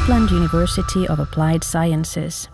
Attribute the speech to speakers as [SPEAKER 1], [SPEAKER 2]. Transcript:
[SPEAKER 1] Lapland University of Applied Sciences.